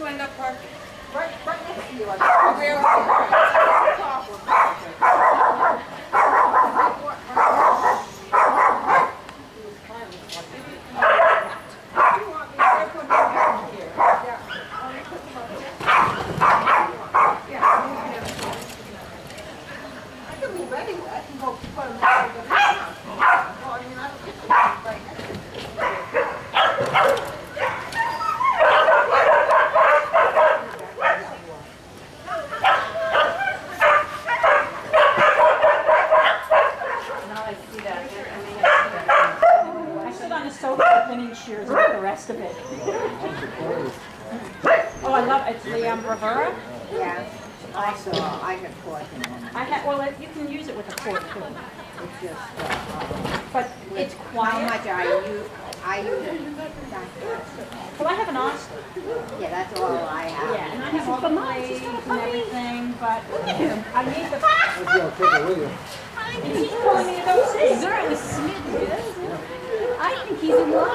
you end up parking? Right, right next to you. Like, where was it? Anyway, I can go put them I sit on a sofa shears and the rest of it. Oh, I love, it's the um, Rivera. Yeah, I saw, I got caught in one. I had, well, it- you can use it with a fork too. It's just, uh, But it's how much I use, I use it. Well, I have an Austin. Yeah, that's all I have. Yeah, and I have all the blades and everything, but I need the, Let's go, take it with you. and he's telling me to go see. Zara Smith is. He's in love